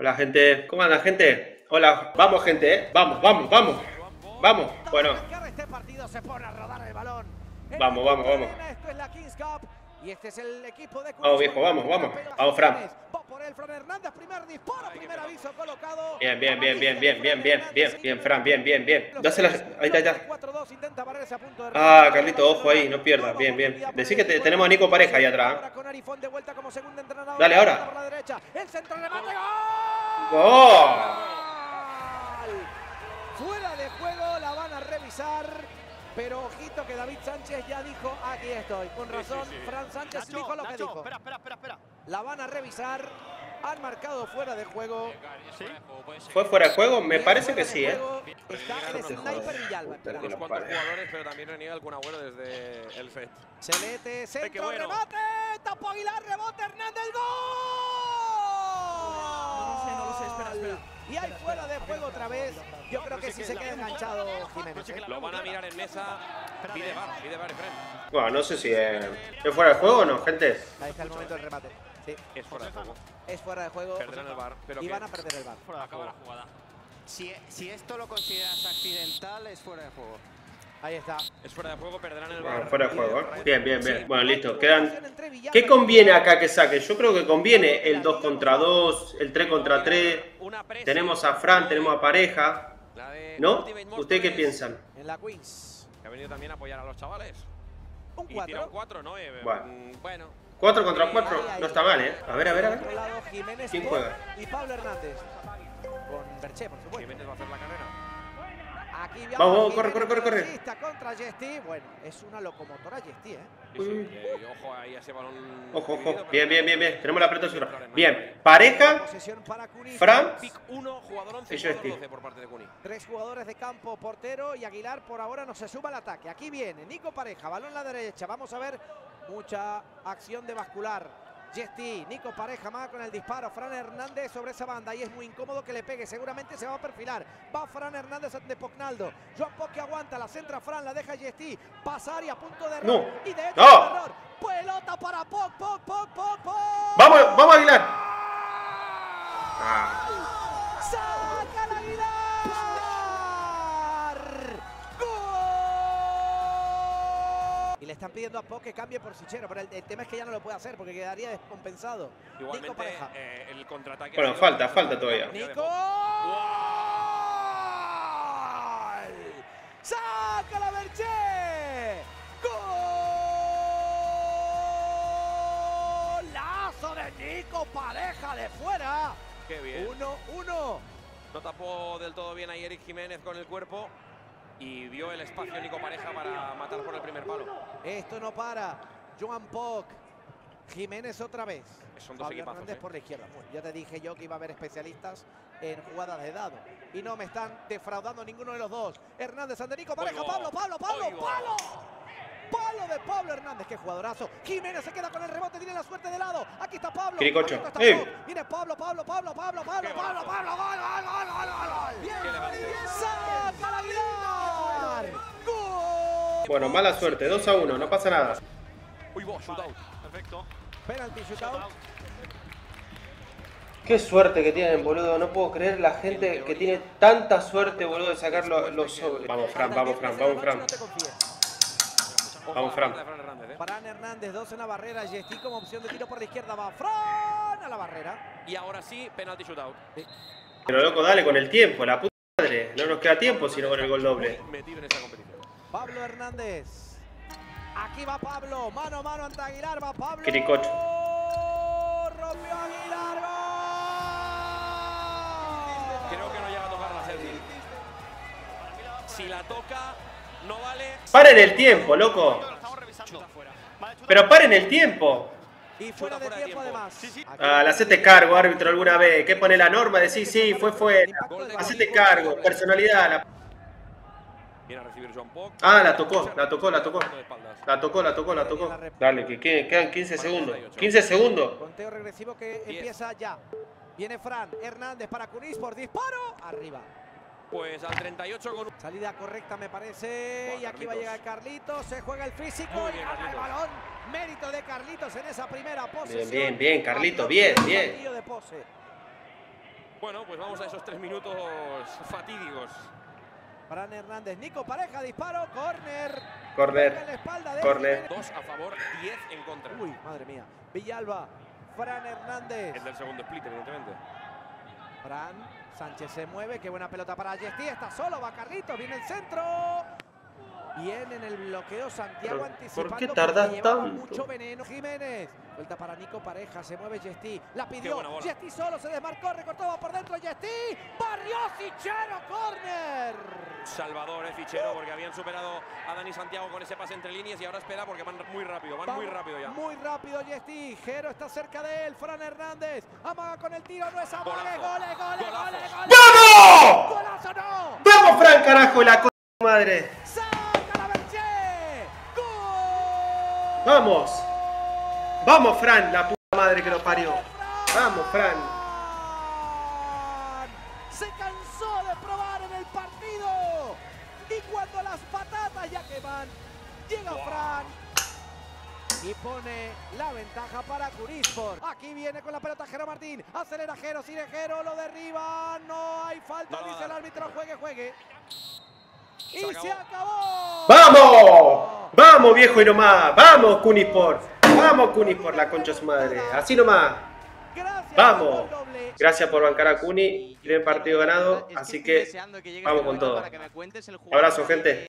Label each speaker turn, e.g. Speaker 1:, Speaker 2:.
Speaker 1: Hola, gente. ¿Cómo anda, gente? Hola. Vamos, gente, ¿eh? Vamos, vamos, vamos. Vamos. Bueno. Vamos, vamos, vamos.
Speaker 2: Y este es el equipo de
Speaker 1: Vamos, viejo, vamos, vamos. Vamos, Fran. Bien, bien, bien, bien, bien, bien, bien, bien, bien, Fran, bien, bien, bien. Dásela. Ahí está, ya.
Speaker 2: 4-2, intenta barrerse a punto de
Speaker 1: Ah, Carlito, ojo ahí, no pierdas. Bien, bien. Decí que te- tenemos a Nico Pareja ahí atrás. ¿eh? Dale, ahora. ¡Gol!
Speaker 2: Fuera de juego, la van a revisar. Pero ojito que David Sánchez ya dijo, aquí estoy. Con razón, Fran Sánchez dijo lo que dijo.
Speaker 3: Espera, espera, espera, espera.
Speaker 2: La van a revisar. Han marcado fuera de juego.
Speaker 1: ¿Fue fuera de juego? Me parece que sí, ¿eh?
Speaker 2: Está el sniper. Villalba.
Speaker 1: Lo
Speaker 4: cuantos jugadores, pero también reniega el Kun Agüero desde el FED.
Speaker 2: Celete, centro, remate. Tapo Aguilar, rebote, Hernández, gol.
Speaker 3: No lo sé, no lo sé, espera, espera.
Speaker 2: Y hay fuera de juego otra vez. Yo creo que sí se queda enganchado Jiménez. ¿eh?
Speaker 4: Lo van a mirar en mesa. Pide bar, pide bar.
Speaker 1: Bueno, no sé si es, ¿es fuera de juego o no, gente.
Speaker 2: Ahí está el momento del remate. Sí,
Speaker 4: Es fuera de juego.
Speaker 2: es fuera de juego.
Speaker 4: Perderán el bar, pero
Speaker 2: Y van a perder el bar.
Speaker 3: Acaba la jugada.
Speaker 5: Si, si esto lo consideras accidental, es fuera de juego.
Speaker 2: Ahí está.
Speaker 4: es fuera de juego, perderán el
Speaker 1: Bueno, fuera de juego, ¿eh? Bien, bien, bien. Bueno, listo. Quedan. ¿Qué conviene acá que saque? Yo creo que conviene el 2 contra 2, el 3 contra 3.
Speaker 4: Una presa.
Speaker 1: Tenemos a Fran, tenemos a Pareja. ¿No? ¿Ustedes qué piensan?
Speaker 2: En la Queens.
Speaker 4: Que ha venido también a apoyar a los chavales.
Speaker 2: Un
Speaker 4: Y tira
Speaker 2: 4.
Speaker 4: un 4, ¿no?
Speaker 1: Bueno.
Speaker 4: mm, bueno.
Speaker 1: 4 contra 4 no está mal, ¿eh? A ver, a ver, a ver. ¿Quién juega?
Speaker 2: Y Pablo Hernández. Con Berché, por supuesto.
Speaker 4: Jiménez va a hacer la carrera.
Speaker 2: Aquí
Speaker 1: Vamos, corre, corre, corre, corre.
Speaker 2: contra Yesti. Bueno, es una locomotora Yesti, ¿eh?
Speaker 4: Sí, sí, eh, ojo ahí ese balón.
Speaker 1: Ojo, ojo. Bien, bien, bien, bien. Tenemos la pelota segura. Bien. Pareja,
Speaker 2: Posesión para Cuni.
Speaker 1: Fran.
Speaker 4: Pick 1, jugador 11,
Speaker 1: Y Yesti.
Speaker 4: 12 por parte de Cuni.
Speaker 2: Tres jugadores de campo, portero y Aguilar por ahora no se suma al ataque. Aquí viene Nico Pareja, balón a la derecha. Vamos a ver mucha acción de bascular. Yesti, Nico Pareja más con el disparo. Fran Hernández sobre esa banda y es muy incómodo que le pegue. Seguramente se va a perfilar. Va Fran Hernández ante Pognaldo. Joan Poc que aguanta, la centra Fran, la deja Yesti. Pasar y a punto de error.
Speaker 1: No.
Speaker 2: Y de hecho
Speaker 1: No.
Speaker 2: error. Pelota para Poc, Poc, Poc, Poc, Poc.
Speaker 1: vamos, vamos Aguilar.
Speaker 2: Están pidiendo a Pop que cambie por Sichero, pero el, el tema es que ya no lo puede hacer porque quedaría descompensado. Nico
Speaker 4: Igualmente,
Speaker 2: Pareja.
Speaker 4: eh, el contraataque.
Speaker 1: Bueno, falta, falta todavía.
Speaker 2: ¡Nico! ¡Gol! ¡Saca la Merche! ¡Golazo de Nico Pareja de fuera!
Speaker 4: Qué bien.
Speaker 2: 1-1.
Speaker 4: No tapó del todo bien a Eric Jiménez con el cuerpo y vio el espacio Nico Pareja para matar por el primer palo.
Speaker 2: Esto no para. Joan Poc. Jiménez otra vez.
Speaker 4: Son dos
Speaker 2: Pablo Hernández
Speaker 4: ¿eh?
Speaker 2: por la izquierda. Bueno, ya te dije yo que iba a haber especialistas en jugadas de dado. Y no me están defraudando ninguno de los dos. Hernández ante Nico Pareja. Pablo, Pablo, Pablo,
Speaker 4: Oigo.
Speaker 2: Pablo. Palo de Pablo Hernández, qué jugadorazo. Jiménez se queda con el rebote, tiene la suerte de lado. Aquí está Pablo. Atento está
Speaker 1: ¡Eh!
Speaker 2: Viene Pablo, Pablo, Pablo, Pablo, Pablo,
Speaker 4: Qué
Speaker 2: Pablo,
Speaker 4: golazo.
Speaker 2: Pablo, gol, gol, gol, gol, gol, gol.
Speaker 4: Qué elegante.
Speaker 1: Bueno, mala suerte. 2 a 1, no pasa nada.
Speaker 4: Uy, vos, shootout.
Speaker 3: Perfecto.
Speaker 2: Shootout.
Speaker 1: Qué suerte que tienen, boludo. No puedo creer la gente que tiene tanta suerte, boludo, de sacar los, los sobres. Vamos, Fran, vamos, Fran, vamos, Fran. Vamos, Fran.
Speaker 4: Hernández, ¿eh?
Speaker 2: Fran Hernández, dos en la barrera. Yesti como opción de tiro por la izquierda. Va Fran a la barrera.
Speaker 4: Y ahora sí, penalti shootout.
Speaker 1: Pero loco, dale con el tiempo, la puta madre. No nos queda tiempo sino con el gol doble.
Speaker 4: Metido en esta competición.
Speaker 2: Pablo Hernández. Aquí va Pablo. Mano a mano ante Aguilar. Va Pablo.
Speaker 1: Quiricocho.
Speaker 2: Rompió Aguilar. ¡Gol!
Speaker 4: Creo que no llega a tocar la Sergi. Si la toca, no vale.
Speaker 1: Paren el tiempo, loco. Pero paren el tiempo.
Speaker 2: Y fuera de tiempo,
Speaker 4: tiempo.
Speaker 2: además.
Speaker 3: Sí, sí.
Speaker 2: Aquí
Speaker 1: Ah, la hacete cargo, árbitro, alguna vez. ¿Qué pone la norma? Decís, sí, fue fuera. Hacete cargo, personalidad. la-
Speaker 4: Viene a recibir Joan Poc.
Speaker 1: Ah, la tocó, la tocó, la tocó. La tocó, la tocó, la tocó. Dale, que que- quedan 15 segundos. 15 segundos.
Speaker 2: Conteo regresivo que empieza ya. Viene Fran Hernández para Cunis por disparo. Arriba.
Speaker 4: Pues al 38 con.
Speaker 2: Salida correcta me parece. Y aquí va a
Speaker 4: Carlitos.
Speaker 2: llegar Carlitos. Se juega el físico y
Speaker 4: bien,
Speaker 2: gana el
Speaker 4: Carlitos.
Speaker 2: balón. Mérito de Carlitos en esa primera posesión.
Speaker 1: bien, bien, Carlitos, bien,
Speaker 2: de
Speaker 1: bien.
Speaker 2: pose.
Speaker 4: Bueno, pues vamos a esos tres minutos fatídicos.
Speaker 2: Fran Hernández, Nico Pareja, disparo, córner. En
Speaker 1: Corner.
Speaker 2: la espalda de
Speaker 1: Corner.
Speaker 2: Jiménez.
Speaker 4: Dos a favor, diez en contra.
Speaker 2: Uy, madre mía. Villalba, Fran Hernández.
Speaker 4: El del segundo split, evidentemente.
Speaker 2: Fran, Sánchez se mueve, qué buena pelota para Yesti, está solo, va Carlitos, viene el centro. Bien en el bloqueo Santiago anticipando
Speaker 1: ¿por qué tardas tanto?
Speaker 2: mucho veneno Jiménez. Vuelta para Nico Pareja, se mueve Yesti, la pidió.
Speaker 4: bola.
Speaker 2: Yesti solo se desmarcó, recortó va por dentro Yesti. Barrió Sichero, córner.
Speaker 4: Salvador, eh, fichero, porque habían superado a Dani Santiago con ese pase entre líneas y ahora espera porque van muy rápido, van muy rápido ya.
Speaker 2: Muy rápido Yesti, Jero está cerca de él, Fran Hernández. Amaga con el tiro, no es amague, gole, gole,
Speaker 4: Golazo.
Speaker 2: gole, gole.
Speaker 1: ¡Vamos!
Speaker 2: ¡Golazo no!
Speaker 1: ¡Vamos, Fran, carajo! La co madre.
Speaker 2: ¡Saca la Berché! ¡Gol!
Speaker 1: ¡Vamos! ¡Vamos, Fran! La puta madre que lo parió. ¡Vamos, Fran!
Speaker 2: Se cansó de probar en el partido. Y cuando las patatas ya queman, llega Fran. Y pone la ventaja para Curispor. Aquí viene con la pelota Jero Martín. Acelera Jero, sigue Jero, lo derriba. No hay falta,
Speaker 4: No, no,
Speaker 2: dice el árbitro. Juegue, juegue. Y
Speaker 4: Se
Speaker 2: se acabó.
Speaker 1: ¡Vamos! ¡Vamos, viejo y nomás! ¡Vamos, Cunisport! ¡Vamos, Cunisport, la concha de su madre! Así nomás. Vamos. Gracias por bancar a Cuni. Primer partido ganado. Así que vamos con todo. Abrazo, gente.